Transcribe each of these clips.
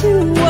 to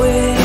with